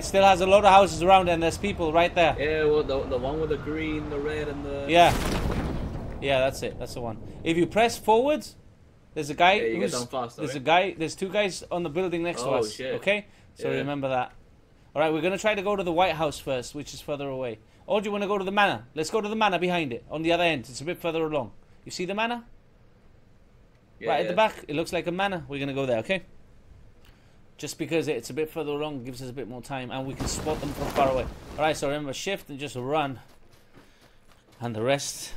It still has a lot of houses around it and there's people right there. Yeah, well, the, the one with the green, the red, and the. Yeah. Yeah, that's it. That's the one. If you press forwards, there's a guy Yeah, you get who's down faster, there's eh? a guy there's two guys on the building next to Oh, us. shit. Okay? So Yeah. remember that. Alright, we're gonna try to go to the White House first, which is further away. Or do you wanna go to the manor? Let's go to the manor behind it, on the other end. It's a bit further along. You see the manor? Yeah, right at the back. It looks like a manor. We're gonna go there, okay? Just because it's a bit further along gives us a bit more time and we can spot them from far away. Alright, so remember shift and just run. And the rest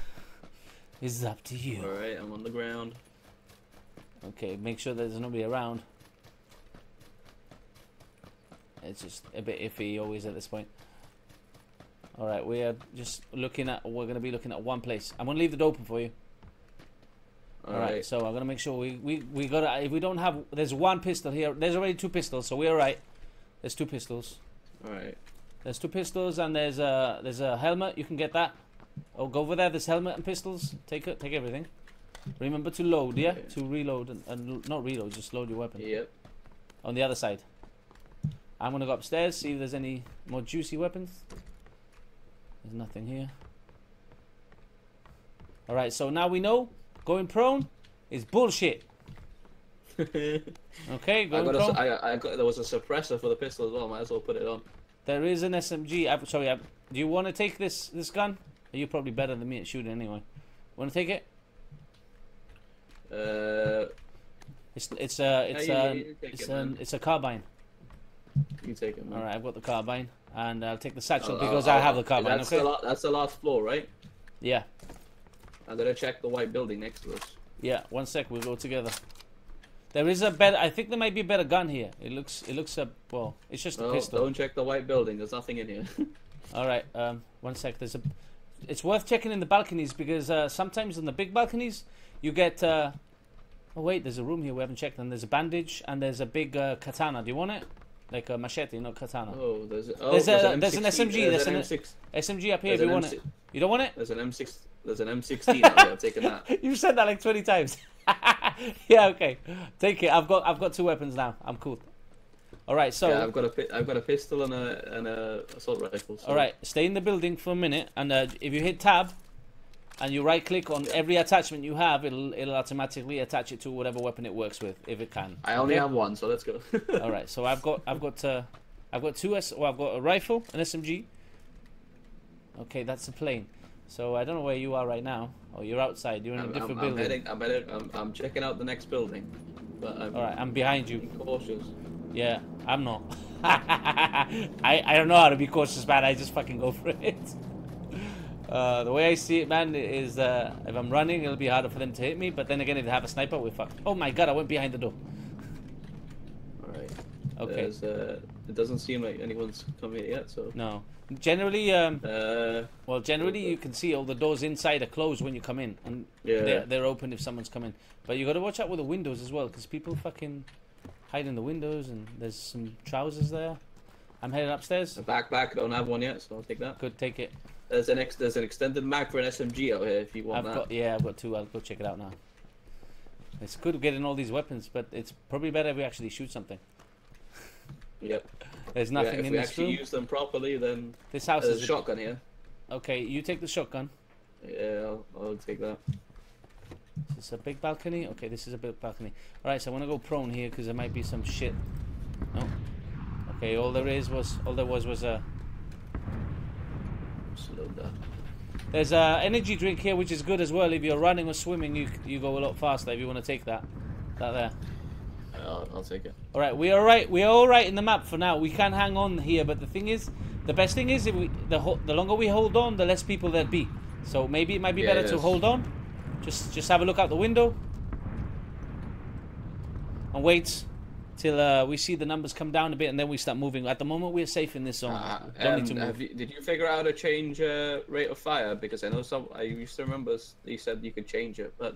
is up to you. Alright, I'm on the ground. Okay, make sure there's nobody around. It's just a bit iffy always at this point. Alright, we are just looking at, we're going to be looking at one place. I'm going to leave it open for you. Alright, Alright. so I'm going to make sure we, we, we got to, if we don't have, there's one pistol here. There's already two pistols, so we're right. There's two pistols. Alright. There's two pistols and there's a, there's a helmet. You can get that. Oh, go over there. There's helmet and pistols. Take it, take everything. Remember to load, yeah? Okay. To reload and, and not reload, just load your weapon Yep. on the other side. I'm gonna go upstairs, see if there's any more juicy weapons. There's nothing here. Alright, so now we know going prone is bullshit. Okay, I going got, prone. I, I got there was a suppressor for the pistol as well. Might as well put it on. There is an SMG. I, sorry, I, do you want to take this this gun? You're probably better than me at shooting anyway. Want to take it? Uh, It's it's uh it's you- uh you take it's it, an it's a carbine. you take it, man. All right, I've got the carbine, and I'll take the satchel I'll- because I'll- I have the I'll- carbine. That's Okay. the that's the last floor, right? Yeah. I'm gonna check the white building next to us. Yeah, one sec, we'll go together. There is a better. I think there might be a better gun here. It looks. It looks a. Well, it's just a pistol. don't check the white building. There's nothing in here. All right. Um, one sec. There's a. It's worth checking in the balconies because uh, sometimes in the big balconies you get. Uh, oh wait, there's a room here we haven't checked, and there's a bandage and there's a big uh, katana. Do you want it? Like a machete, not katana. oh, there's a, oh, There's a- an there's an SMG, There's there's an an- M6. SMG up here There's if you want M6 it. You don't want it? There's an M6. There's an M16 out. I'm taking that. You've said that like twenty times. yeah. Okay. Take it. I've got. I've got two weapons now. I'm cool. All right. So. yeah, I've got a I've got a pistol and a and a assault rifle. So. All right, stay in the building for a minute, and uh, if you hit tab, and you right click on every attachment you have, it'll it'll automatically attach it to whatever weapon it works with, if it can. I only Okay? have one, so let's go. All right, so I've got I've got uh, I've got two S. Well, I've got a rifle, an SMG. Okay, that's a plane. So I don't know where you are right now. Oh, you're outside. You're in a I'm, different I'm, I'm building. heading. I'm, heading I'm, I'm checking out the next building, but I'm All right, I'm behind you. cautious. Yeah, I'm not. I I don't know how to be cautious, man. I just fucking go for it. Uh, the way I see it, man, is uh, if I'm running, it'll be harder for them to hit me. But then again, if they have a sniper, we're fucked. Oh my god, I went behind the door. All right. Okay. There's, uh, it doesn't seem like anyone's come here yet, so. No. Generally, um, Uh, well, generally you can see all the doors inside are closed when you come in, and Yeah. they're, they're open if someone's coming. But you got to watch out with the windows as well, because people fucking hide in the windows, and there's some trousers there. I'm heading upstairs. a backpack. Don't have one yet, so I'll take that. Could take it. There's an ex- There's an extended mag for an SMG out here if you want I've that. got yeah, I've got two. I'll go check it out now. It's good getting all these weapons, but it's probably better if we actually shoot something. Yep. There's nothing Yeah, if in we this actually room. use them properly, then This house is a shotgun here. okay. You take the shotgun. Yeah, I'll, I'll take that. Is this a big balcony? Okay, this is a big balcony. All right, so I want to go prone here because there might be some shit. No. Okay, all there is was all there was was a. Slow down. There's a energy drink here, which is good as well. If you're running or swimming, you you go a lot faster. If you want to take that, that there. I'll, I'll take it. All right, we are right. We are all right in the map for now. We can hang on here, but the thing is, the best thing is if we the ho- the longer we hold on, the less people there be. So maybe it might be Yeah, better to hold on. Just just have a look out the window and wait till uh, we see the numbers come down a bit, and then we start moving. At the moment, we're safe in this zone. Uh, um, need to move. have you, did you figure out how to change uh, rate of fire? Because I know some. I used to remember you said you could change it, but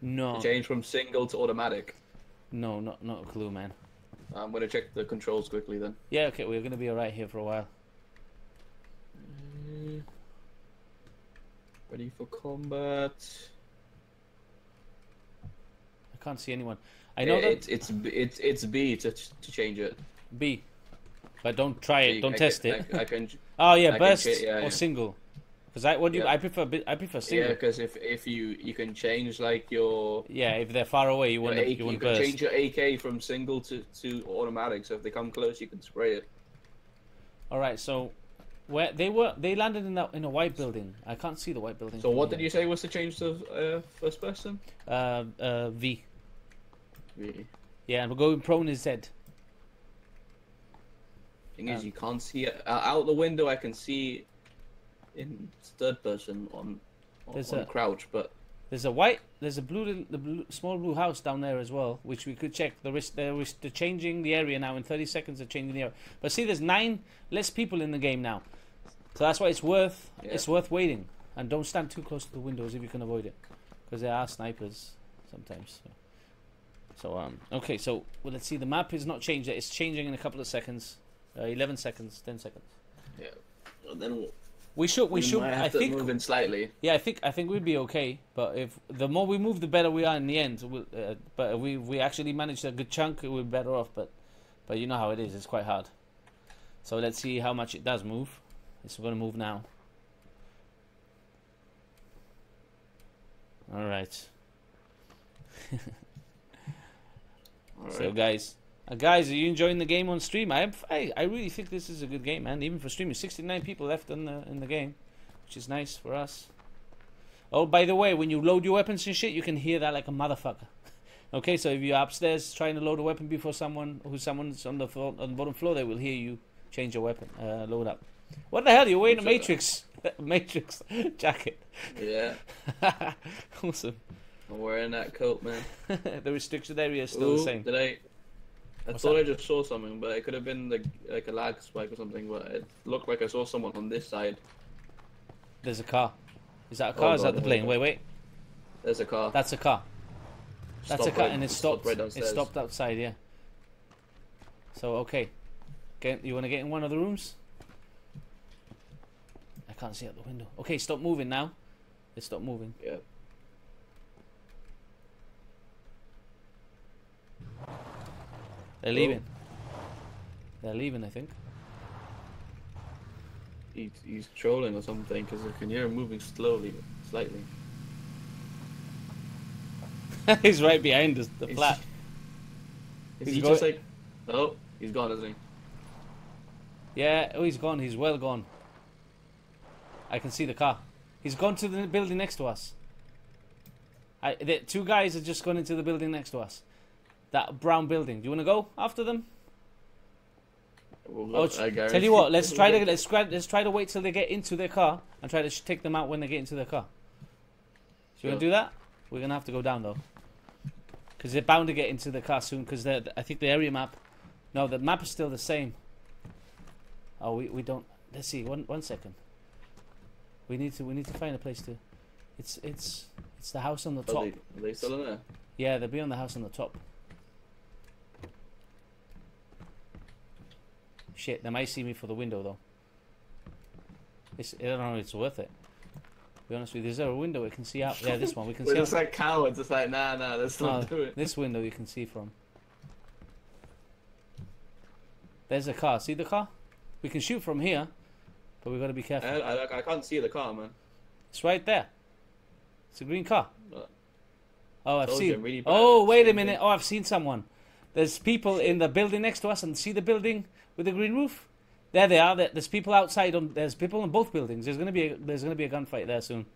No, change from single to automatic. No, not not a clue, man. I'm gonna check the controls quickly then. Yeah, okay, we're gonna be all right here for a while. Mm. Ready for combat. I can't see anyone. I know that it's it's B- it's it's B to to change it. B. but don't try it. Don't I test can, it. I, I can, oh yeah, I burst yeah, or yeah. single. Because I what do you, Yeah. I prefer I prefer single. Yeah, because if if you you can change like your, yeah if they're far away, you want AK, you want can change your AK from single to to automatic. So if they come close, you can spray it. All right, so where they were they landed in that in a white building. I can't see the white building. So what did you say was the change to uh, first person? Uh, uh, V. Really? Yeah, and we're going prone is Z. Thing is, Um, you can't see it uh, out the window. I can see in third person on on, There's on a- crouch, but There's a white. There's a blue, the blue, small blue house down there as well, which we could check. The risk, they're, they're changing the area now. In 30 seconds, they're changing the area. But see, there's nine less people in the game now, so that's why it's worth Yeah. it's worth waiting. And don't stand too close to the windows if you can avoid it, because there are snipers sometimes. So, so um, okay, so well, let's see. The map is not changed yet. It's changing in a couple of seconds. Uh, 11 seconds, 10 seconds. yeah. Well, then we'll, We should. We, should. might have I to think move in slightly. Yeah, I think I think we'd be okay. But if the more we move, the better we are in the end. We'll, uh, but if we if we actually manage a good chunk, we're better off. But but you know how it is. It's quite hard. So let's see how much it does move. It's going to move now. All right. All So guys, uh, guys, are you enjoying the game on stream? I, I I really think this is a good game, man. Even for streaming, 69 people left in the in the game, which is nice for us. Oh, by the way, when you load your weapons and shit, you can hear that like a motherfucker. okay, so if you're upstairs trying to load a weapon before someone who someone's on the floor, on the bottom floor, they will hear you change your weapon, uh, load up. What the hell? You're wearing a that? Matrix Matrix jacket. Yeah, awesome. I'm wearing that coat, man. the restricted area is still Ooh, the same. Did I? I What's thought that? I just saw something, but it could have been like like a lag spike or something. But it looked like I saw someone on this side. There's a car. Is that a oh car? or is that the plane? Wait, wait. There's a car. That's a car. That's a Stopped car, right- and it stopped. right it stopped outside. Yeah. So okay, get you want to get in one of the rooms? I can't see out the window. Okay, stop moving now. It stopped moving. Yeah. They're leaving. They're leaving, I think. He's, he's trolling or something because I can hear him moving slowly, slightly. He's right behind us, the Is flat. Is He's he just like? Oh, he's gone, isn't he? Yeah, oh, he's gone. He's well gone. I can see the car. He's gone to the building next to us. I, the two guys have just gone into the building next to us. That brown building. Do you want to go after them? We'll Oh, go- tr- I tell you what. Let's try to let's try, let's try to wait till they get into their car and try to sh- take them out when they get into their car. Do you want to do that? We're gonna have to go down though, because they're bound to get into the car soon. Because I think the area map, no, the map is still the same. Oh, we, we don't. Let's see. One one second. We need to we need to find a place to. It's it's it's the house on the Are top. they, are they still in there? Yeah, they'll be on the house on the top. Shit, they might see me for the window though. It's, I don't know if it's worth it. To be honest with you, is there a window we can see out? Yeah, this one we can see out. like cowards. It's like, nah, nah, let's No, not do it. this window you can see from. There's a car. See the car? We can shoot from here, but we have got to be careful. I, I, I can't see the car, man. It's right there. It's a green car. Oh, I've Told seen. Really oh, wait a minute. Oh, I've seen someone. There's people in the building next to us, and see the building with the green roof. There they are. There's people outside. On there's people in both buildings. There's gonna be a, there's gonna be a gunfight there soon.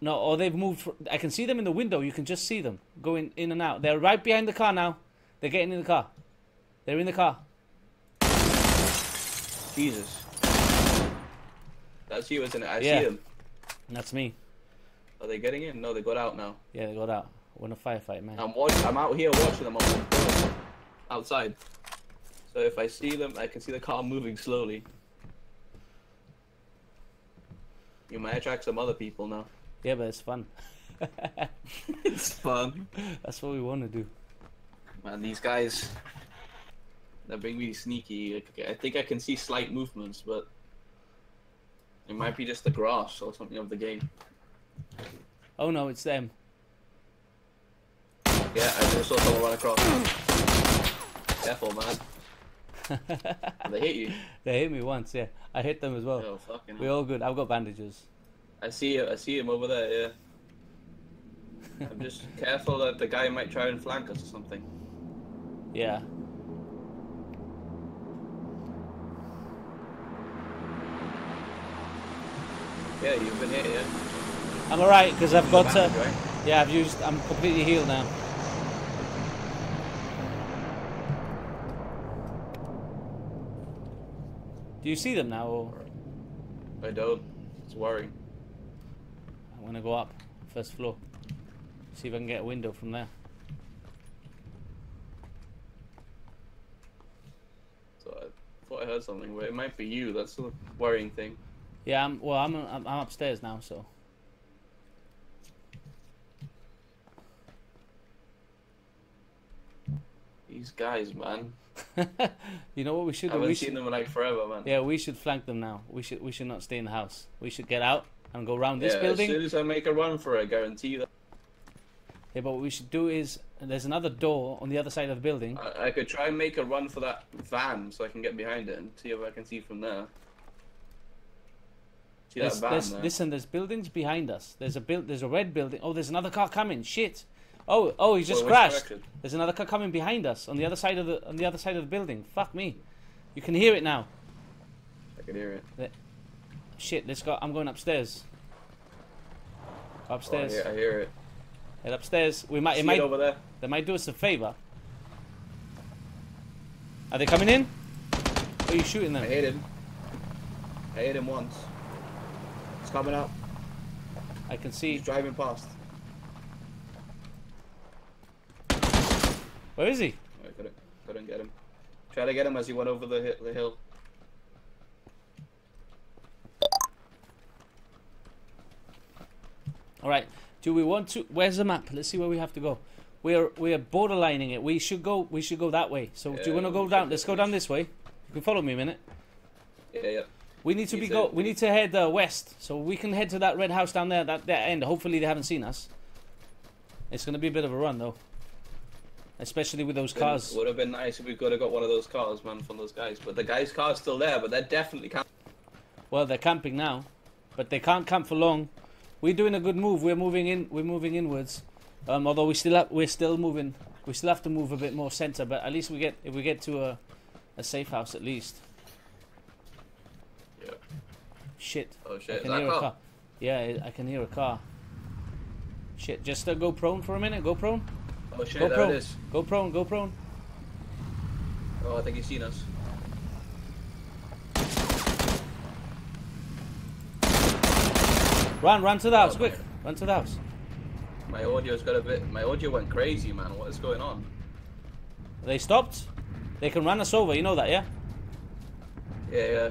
No, or they've moved. fr I can see them in the window. You can just see them going in and out. They're right behind the car now. They're getting in the car. They're in the car. Jesus. That's you, isn't it? I Yeah. see them. That's me. Are they getting in? No, they got out now. Yeah, they got out. We're in a firefight, man. I'm watch- I'm out here watching them on the phone, outside. So if I see them, I can see the car moving slowly. You might attract some other people now. Yeah, but it's fun. it's fun. That's what we want to do. Man, these guys, they're being really sneaky. I think I can see slight movements, but it might be just the grass or something of the game. Oh no, it's them. Yeah, I just saw someone run across. Careful, man. they hit you. They hit me once, yeah. I hit them as well. Oh fucking. We're hell. all good. I've got bandages. I see I see him over there. Yeah. I'm just careful that the guy might try and flank us or something. Yeah. Yeah, you've been hit. Yeah. I'm alright because I've got. Uh, right? yeah, I've used. I'm completely healed now. Do you see them now, or I don't. It's worrying. I'm gonna go up first floor, see if I can get a window from there. So I thought I heard something, but it might be you. That's the worrying thing. Yeah, I'm. Well, I'm. I'm, I'm upstairs now, so. These guys, man. you know what we should I do? haven't We seen should, them in like forever, man. yeah, we should flank them now. We should. We should not stay in the house. We should get out and go around this yeah, building. As soon as I make a run for it, I guarantee that Yeah, but what we should do is there's another door on the other side of the building. I, I could try and make a run for that van so I can get behind it and see if I can see from there. See that van there's, there? listen, there's buildings behind us. There's a build. There's a red building. Oh, there's another car coming. Shit. Oh, oh, he just Well, crashed. direction? There's another car coming behind us on the other side of the on the other side of the building. Fuck me. You can hear it now. I can hear it. Shit. Let's go. I'm going upstairs. Oh, I, Upstairs. hear, I hear it. Head upstairs. We might. It might. over there. They might do us a favor. Are they coming in? Or are you shooting them? I hit him. I hit him once. He's coming up. I can see. He's driving past. Where is he? I couldn't, couldn't get him. Try to get him as he went over the, the hill. All right. Do we want to? Where's the map? Let's see where we have to go. We're we're borderlining it. We should go. We should go that way. So do you want to go down? Let's go down this way. You can follow me a minute. Yeah, yeah. We need to be go. We need to head uh, west, so we can head to that red house down there. That that end. Hopefully they haven't seen us. It's gonna be a bit of a run though, especially with those cars. Would have been nice if we could have got one of those cars, man, from those guys. But the guy's car's still there, but they're definitely can't. Well, they're camping now, but they can't camp for long. We're doing a good move. We're moving in. We're moving inwards. Um, although we still have, we're still moving. We still have to move a bit more center, but at least we get if we get to a a safe house at least. Yeah. Shit. Oh I shit, is can hear a car? Yeah, I- I can hear a car. Shit. Just uh, go prone for a minute. Go prone. Oh shit, Go there prone. it is. Go prone. Go prone. Oh, I think he's seen us. Run. Run to the house. Oh, Quick. man. Run to the house. My audio's got a bit. My audio went crazy, man. What is going on? They stopped. They can run us over. You know that, yeah? Yeah, yeah.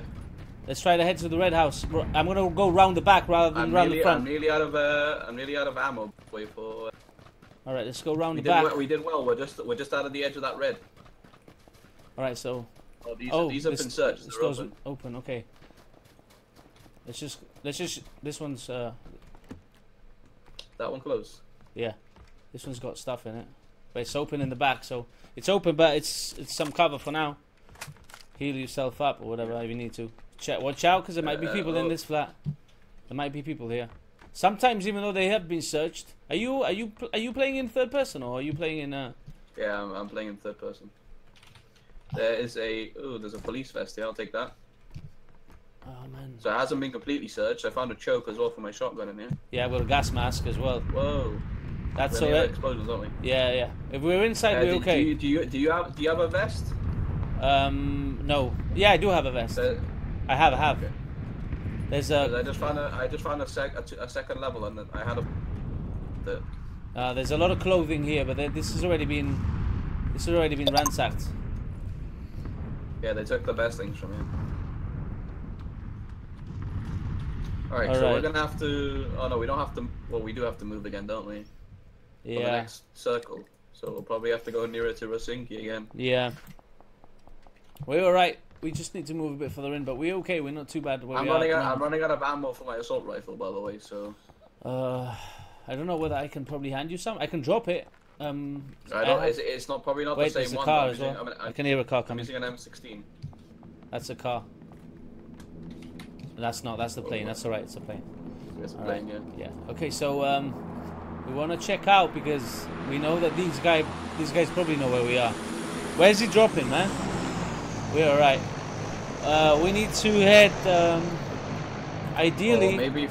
Let's try to head to the red house. I'm gonna go round the back rather than I'm round nearly, the I'm front. nearly out of. Uh, I'm nearly out of ammo. Wait for. All right, let's go round We the back. Well, we did well. We're just. We're just out of the edge of that red. All right, so Oh, these, oh, these have this, been searched. This They're open. open. Okay. Let's just let's just this one's uh That one closed. yeah, this one's got stuff in it, but it's open in the back. So it's open, but it's it's some cover for now. Heal yourself up or whatever you need to. Check, watch out, because there might be Uh, people in oh. this flat. There might be people here. Sometimes, even though they have been searched, are you are you are you playing in third person or are you playing in uh? Yeah, I'm, I'm playing in third person. There is a. Oh, there's a police vest here. I'll take that. Oh man. So it hasn't been completely searched. I found a choke as well for my shotgun in here. Yeah, got a gas mask as well. Whoa. That's all near explosions, aren't we? Yeah, yeah. If we're inside, Uh, we're do, okay. Do you, do you do you have do you have a vest? Um, no. Yeah, I do have a vest. Uh, I have, I have. okay. There's a I just found a I just found a sec a, t- a second level and I had a. The, uh, there's a lot of clothing here, but this has already been this has already been ransacked. yeah, they took the best things from you. All right, All so we're gonna have to. Oh no, we don't have to. Well, we do have to move again, don't we? For the Yeah, next circle. So we'll probably have to go nearer to Rosinki again. yeah. We're all right. We just need to move a bit further in, but we're okay. We're not too bad where I'm we are. running out. I'm running out of ammo for my assault rifle, by the way. So Uh, I don't know whether I can probably hand you some. I can drop it. Um, I don't. have- It's, it's not probably not wait, the same a one. car as well. I'm, I I'm, can hear a car coming. I'm using an M16. That's a car. That's not. That's the plane. That's all right. It's a plane. It's a plane. right. yeah. Yeah. Okay. So um, we want to check out because we know that these guy, these guys probably know where we are. Where's he dropping, man? We're all right. Uh, we need to head. Um, ideally, Or maybe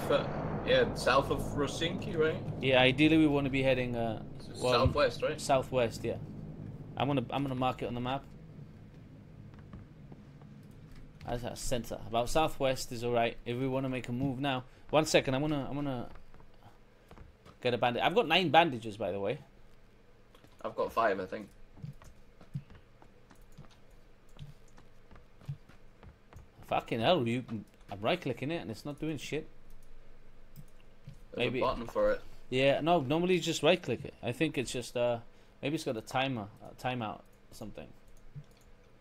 yeah, south of Rosinki, right? yeah. Ideally, we want to be heading uh, well, Southwest, right? southwest. Yeah. I'm gonna I'm gonna mark it on the map. As a center. About southwest is alright. If we want to make a move now. One second, I'm gonna I'm gonna get a bandage. I've got nine bandages by the way. I've got five, I think. Fucking hell, you I'm right clicking it and it's not doing shit. There's Maybe- a button for it. Yeah, no, normally you just right click it. I think it's just uh maybe it's got a timer, a timeout or something.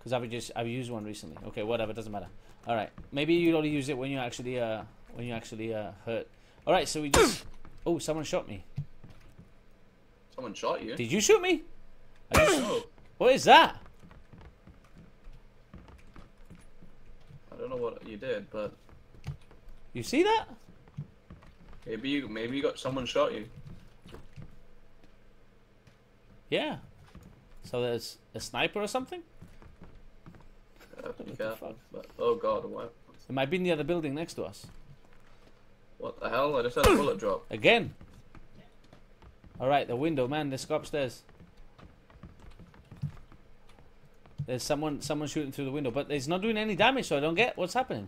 Cuz I've just I've used one recently. Okay, whatever, doesn't matter. All right. Maybe you only use it when you actually uh when you actually uh hurt. All right, so we just Oh, someone shot me. Someone shot you. Did you shoot me? I just- what is that? What you did, but You see that? maybe you maybe you got someone shot you. Yeah. So there's a sniper or something? Uh, be careful. But, oh god, what? It might be in the other building next to us. What the hell? I just had a bullet drop. Again. Alright, the window, man. Let's go upstairs. There's someone someone shooting through the window, but it's not doing any damage, so I don't get what's happening.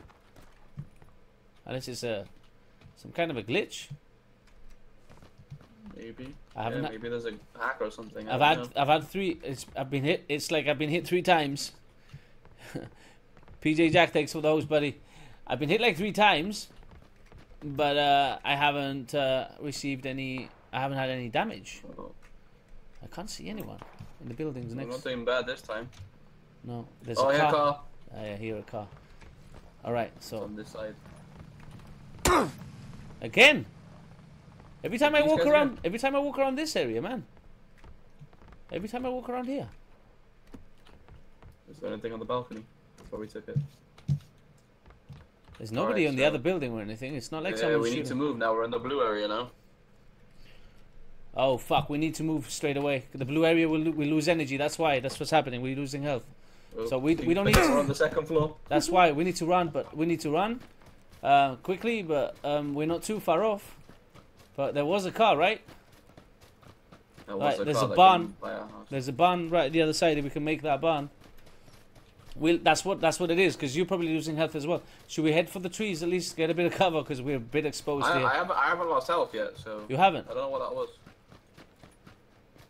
Unless it's a some kind of a glitch. Maybe. I haven't Yeah, maybe there's a hack or something. I've had know. I've had three it's I've been hit it's like I've been hit three times. PJ Jack thanks for those, buddy. I've been hit like three times, but uh, I haven't uh, received any I haven't had any damage. Oh, I can't see anyone in the buildings I'm next. not doing bad this time. No, there's oh a car. car. Oh, I hear a car. All right, It's so on this side. again, every time I walk around, every time I walk around this area, man. Every time I walk around here, Is there anything on the balcony? That's where we took it. there's nobody Alright, on the other building or anything. It's not like yeah, someone's we shooting. need to move now. We're in the blue area now. Oh fuck, we need to move straight away. The blue area will we lose energy. That's why. That's what's happening. We're losing health. So we- we don't need to- on the second floor. That's why we need to run. But we need to run uh, quickly. But um, we're not too far off. But there was a car, right? There Right, a there's car a barn. came by our house. There's a barn right at the other side. If we can make that barn, we'll, that's what that's what it is. Because you're probably losing health as well. Should we head for the trees at least? Get a bit of cover because we're a bit exposed I, here. I haven't I haven't lost health yet, so you haven't, I don't know what that was.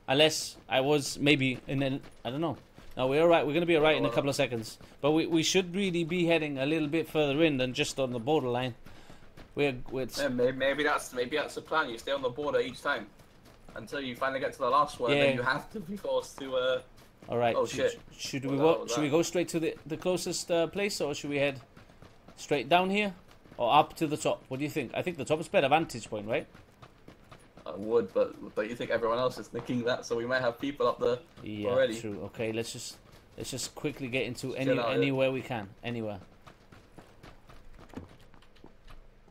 unless I was maybe in. An, I don't know. No, we're all right. We're gonna be all right in a couple of seconds. But we, we should really be heading a little bit further in than just on the borderline. We're, we're Yeah, maybe, maybe that's maybe that's the plan. You stay on the border each time until you finally get to the last one. Yeah. Then you have to be forced to. Uh, all right. Oh, should, shit. Should we the go? hell Should we go straight to the the closest uh, place, or should we head straight down here, or up to the top? What do you think? I think the top is better vantage point, right? I would, but but you think everyone else is thinking that, so we might have people up there. Yeah, Already. true. Okay, let's just let's just quickly get into Let's any get out, yeah. anywhere we can, anywhere.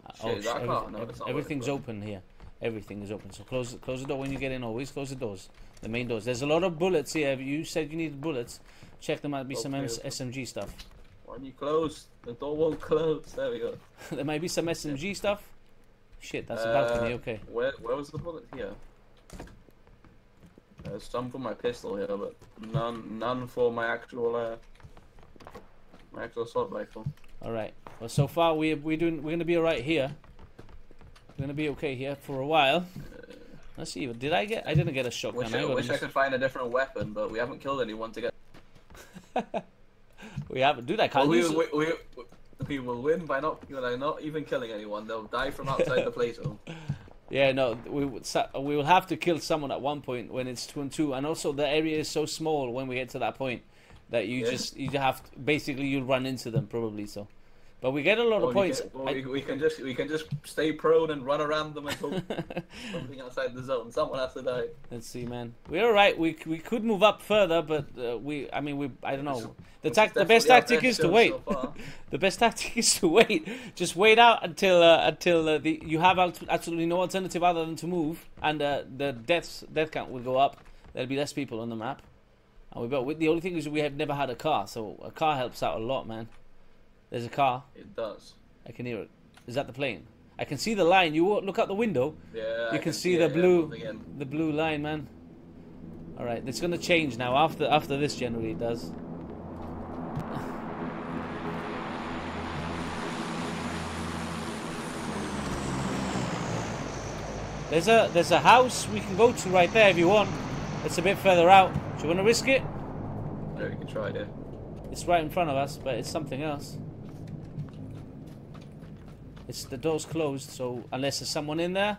Uh, Shit, that a? No, ev- everything's open here. Everything is open. So close close the door when you get in. Always close the doors, the main doors. There's a lot of bullets here. You said you needed bullets. Check there might be some Okay, okay. SMG stuff. Don't you close? The door won't close. There we go. there might be some SMG stuff. Shit, that's a Uh, balcony. Okay. Where where was the bullet here? There's some for my pistol here, but none none for my actual uh my actual assault rifle. All right. Well, so far we we doing we're gonna be all right here. We're gonna be okay here for a while. Let's see. Did I get? I didn't get a shotgun. Wish I I, wish I could find a different weapon, but we haven't killed anyone to get. We haven't. Dude, I Well, can't we, use we, we, we will win by not you know, not even killing anyone. They'll die from outside the play zone. Yeah, no, we would we will have to kill someone at one point when it's two and two, and also the area is so small when we get to that point that you Yeah. just you have to, basically you'll run into them probably. So But we get a lot Or of points. can, I- we, we can just we can just stay prone and run around them and hope something outside the zone. Someone has to die. Let's see, man. We're all right. We we could move up further, but uh, we. I mean, we. I don't know. The tac- The best tactic is to wait. so the best tactic is to wait. Just wait out until uh, until uh, the you have absolutely no alternative other than to move, and uh, the deaths death count will go up. There'll be less people on the map. And we but the only thing is we have never had a car, so a car helps out a lot, man. There's a car. It does. I can hear it. Is that the plane? I can see the line. You look out the window. Yeah. You can see it, the yeah, blue, in. the blue line, man. All right, it's gonna change now. After after this, generally it does. There's a there's a house we can go to right there if you want. It's a bit further out. Do you want to risk it? Yeah, we can try it. It's right in front of us, but it's something else. It's the door's closed, so unless there's someone in there,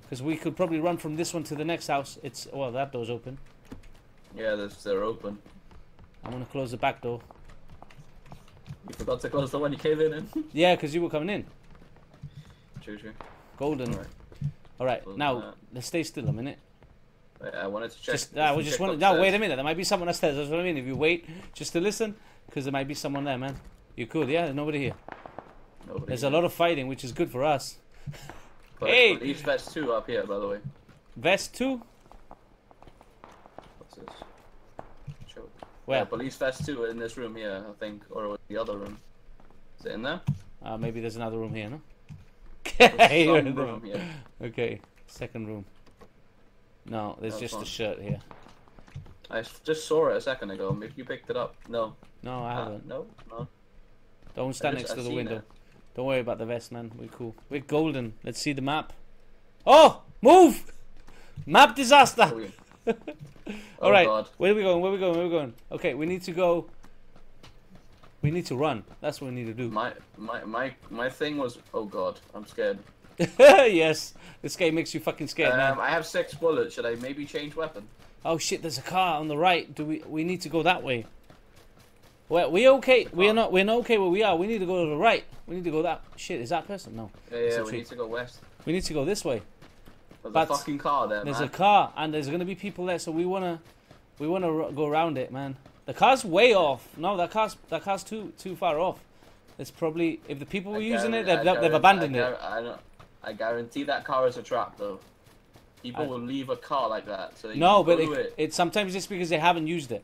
because we could probably run from this one to the next house. It's well, that door's open. Yeah, they're, they're open. I'm gonna close the back door. You forgot to close the one you came in. in. Yeah, because you were coming in. true, true. Golden. All right, Close now that. let's stay still a minute. Wait, I wanted to check. Just, uh, we to just check want. No, wait a minute. There might be someone upstairs. That's what I mean. If you wait just to listen, because there might be someone there, man. You could, yeah. There's nobody here. Nobody There's a lot of fighting, which is good for us. But Hey! Police vest two up here, by the way. Vest two. What's this? Show. Where? Yeah, police vest two in this room here, I think, or the other room. Is it in there? Uh, maybe there's another room here, no? Some room here. Okay, second room. No, there's No, just a shirt here. I just saw it a second ago. Maybe you picked it up. No. No, I Ah, haven't. no, no. Don't stand just- next to I've the window. it. Don't worry about the vest, man. We're cool. We're golden. Let's see the map. Oh, move! Map disaster. Oh, yeah. All Oh, right, God. where are we going? Where are we going? Where are we going? Okay, we need to go. We need to run. That's what we need to do. My my my my thing was. Oh God, I'm scared. yes, this game makes you fucking scared, Um, man. I have six bullets. Should I maybe change weapon? Oh shit! There's a car on the right. Do we? We need to go that way. Well, we okay. We're not. We're not okay where we are. We need to go to the right. We need to go that. Shit! Is that person? No. Yeah, yeah. We tree. need to go west. We need to go this way. There's But a fucking car there, There's man. a car, and there's gonna be people there, so we wanna, we wanna go around it, man. The car's way off. No, that car's that car's too too far off. It's probably if the people were using it, they've, they've abandoned I, it. I, I guarantee that car is a trap, though. People I- will leave a car like that, so No, but follow it, it's sometimes just because they haven't used it.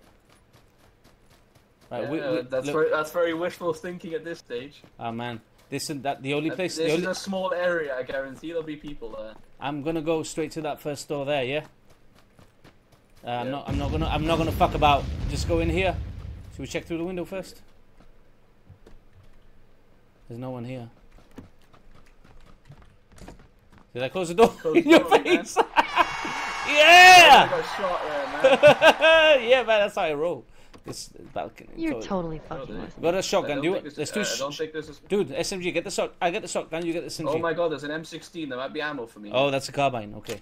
Right, Yeah, we, that's look, very that's very wishful thinking at this stage. oh man, this and that. The only Uh, place. This The is only, a small area. I guarantee there'll be people there. I'm gonna go straight to that first door there. Yeah. Uh, I'm Yeah. not. I'm not gonna. I'm not gonna fuck about. Just go in here. Should we check through the window first? There's no one here. Did I close the door Close in your face? Yeah! got shot there, man. yeah, man, that's how I roll. This balcony. You're totally- totally fucking with me. Got a shotgun. don't Do think it. this There's is- two. I don't think this is. Dude, SMG, get the shot. I get the shotgun. You get the SMG. Oh my god, there's an M16. There might be ammo for me. Oh, that's a carbine. Okay.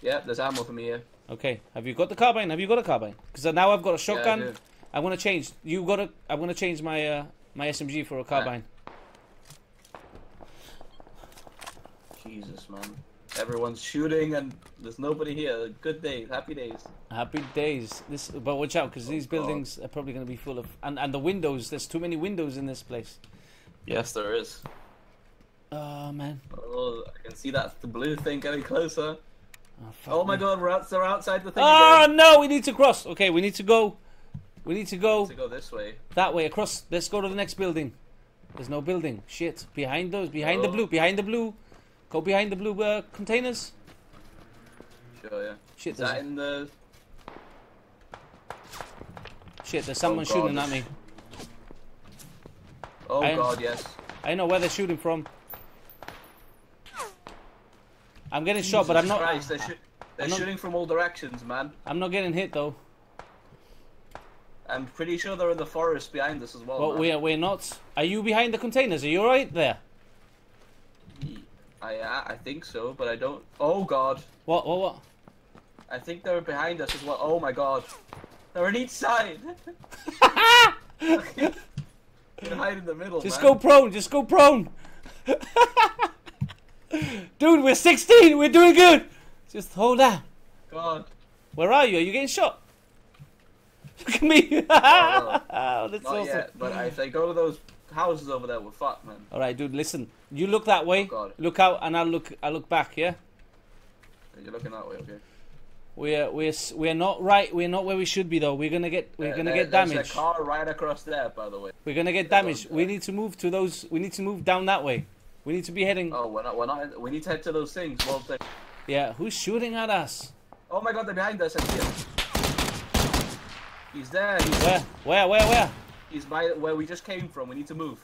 Yeah, there's ammo for me here. Okay. Have you got the carbine? Have you got a carbine? Because now I've got a shotgun. do. I'm gonna change. You got to I'm gonna change my uh, my SMG for a carbine. Jesus, man. Everyone's shooting and there's nobody here. Good days, happy days. Happy days. This, but watch out because Oh, these God. buildings are probably gonna be full of and and the windows. There's too many windows in this place. Yes, there is. Oh man. Oh, I can see that the blue thing getting closer. Oh, Oh my me. god, we're, out, they're outside the thing Oh again. no! We need to cross. Okay, we need to go. We need to go To go this way. that way across. Let's go to the next building. There's no building. Shit. Behind those. Behind the Oh. blue. Behind the blue. Go behind the blue uh, containers. Sure, yeah. Shit. Is There's that in the? shit. There's someone God. shooting at me. Oh I- god, yes. I know where they're shooting from. I'm getting shot, but I'm not. Christ, they're, shoo- they're not- shooting from all directions, man. I'm not getting hit though. I'm pretty sure they're in the forest behind us as well. But man. we're we're not. Are you behind the containers? Are you alright there? I I think so, but I don't. Oh god, What? What? What? I think they're behind us as well. Oh my god, they're on each side. You can hide in the middle, Just man. go prone. Just go prone. Dude, we're 16. We're doing good. Just hold on. God. Where are you? Are you getting shot? Look at me. no. Uh, oh, that's Not awesome. yet, but if they go to those houses over there, we're fucked, man. All right, dude. Listen. You look that way. Oh. Look out, and I'll look. I'll look back. Yeah. You're looking that way, okay? We're we're we're not right. We're not where we should be though. We're gonna get we're Uh, gonna there- get there's damaged. a car right across there, by the way. We're gonna get damaged. We need to move to those. We need to move down that way. We need to be heading. Oh, we're not. We're not. We need to head to those things. Yeah. Who's shooting at us? oh my God, they're behind us. I see him. He's there. He's, Where? Where? Where? Where? He's by where we just came from. We need to move.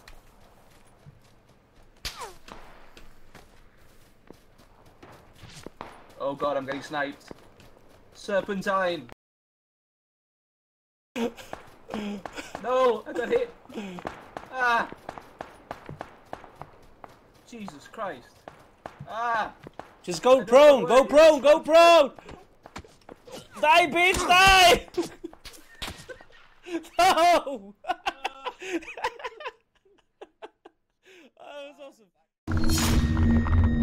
Oh God, I'm getting sniped. Serpentine. no, I got hit. Ah. Jesus Christ. Ah. Just go prone. Go prone. Go prone. Die, bitch! Die! no! Oh, that was awesome.